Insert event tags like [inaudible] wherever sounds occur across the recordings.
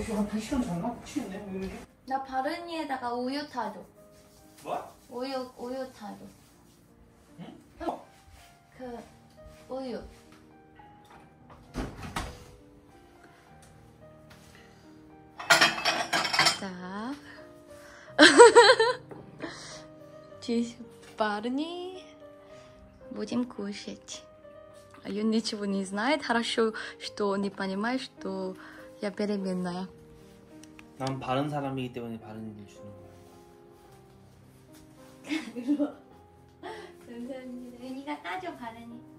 어우 한 2시간 잤나? 미치겠네 왜 이러지? 나 바른이에다가 우유 타줘. 뭐? 우유 우유 타줘. 응? 그 우유. 자. Здесь парни будем кушать. А он ничего не знает. Хорошо, что он не понимает, что я беременная. 난 바른 사람이기 때문에 바른 일을 주는 거야 [laughs] [laughs] 감사합니다. 윤희가 따줘 바르니. 우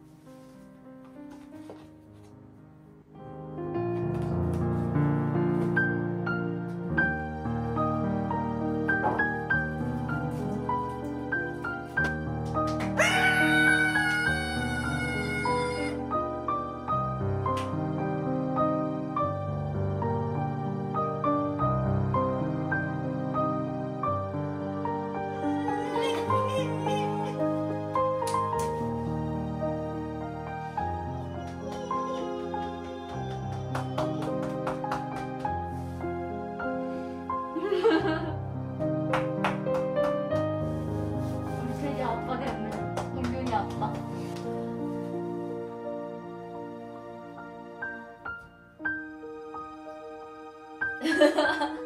哈哈哈。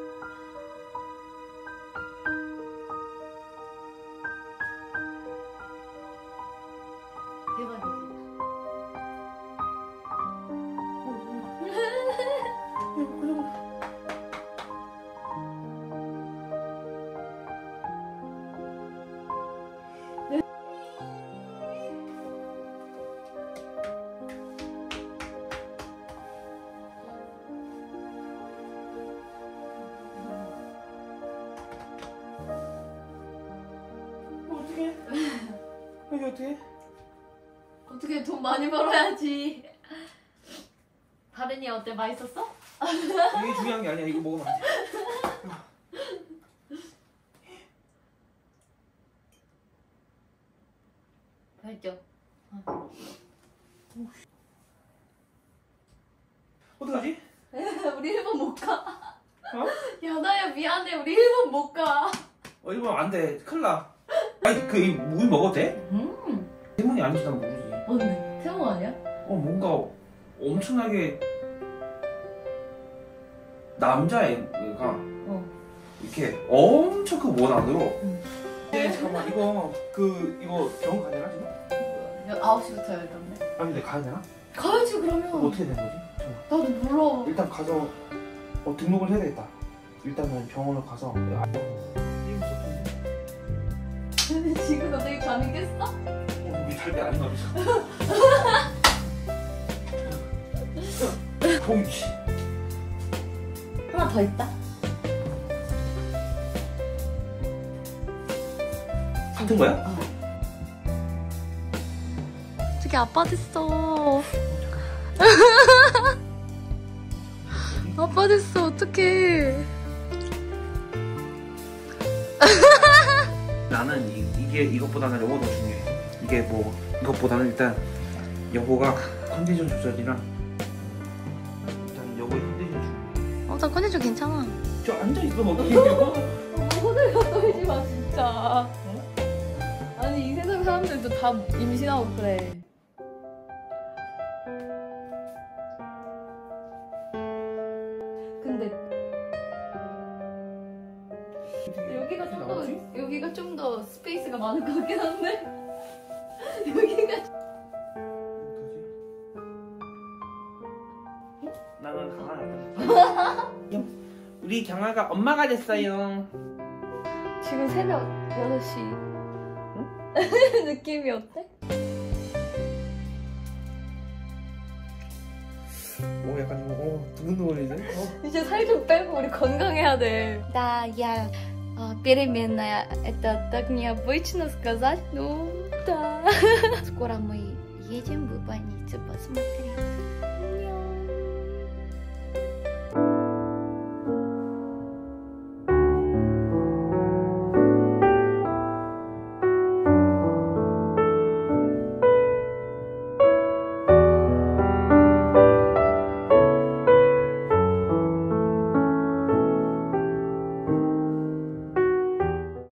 어떡해? 어떻게 돈 많이 벌어야지. 다른이 어때? 맛있었어? 이게 중요한 게 아니야 이거 먹으면 안돼 발견. 어떡하지? [laughs] 우리 일본 못 가. 어? 야나야 미안해. 우리 일본 못 가. 어 이거 안돼 큰일 나 아니 그이 우유 먹어도 돼? 음. 때문이 아닌지 난 모르지 맞네. 태몽 아니야? 어 뭔가 엄청나게 남자애가 어. 이렇게 엄청 그 원안으로 응. 네 잠깐만 이거 그 이거 병원 가야 되나 지금? 야, 9시부터 열던데. 아니 근데 가야 되나? 가야지 그러면. 어떻게 되는 거지? 잠깐만. 나도 몰라. 일단 가서 어, 등록을 해야 되겠다 일단은 병원을 가서? 근데 [laughs] 지금 갑자기 가능겠어? 어, 우리 잘때 아닌가 보자 보이지 하나 더 있다. 같은 거야? 어떻게 아빠 됐어. [laughs] 아빠 됐어. 어떡해. [laughs] 나는 이, 이게 이것보다는 요거 더 중요해. 이게 뭐 이것보다는 일단 여보가 컨디션 조절이랑 일단 여보의 컨디션 중요해. 어, 나 컨디션 괜찮아. 저 앉아 있어 먹기 이거. 호들갑 떨지 마, 진짜. 아니, 이 세상 사람들도 다 임신하고 그래. 여기가 좀 더 스페이스가 많은 것 같긴 한데? [laughs] 여기가 어? 나는 강아야 우리 경아가 엄마가 됐어요. 지금 새벽 8시. 응? [laughs] 느낌이 어때? 오 약간 오 두근두근이네. 어? 이제 살 좀 빼고 우리 건강해야 돼나야 беременная. Это так необычно сказать, ну да. Скоро мы едем в больницу посмотреть.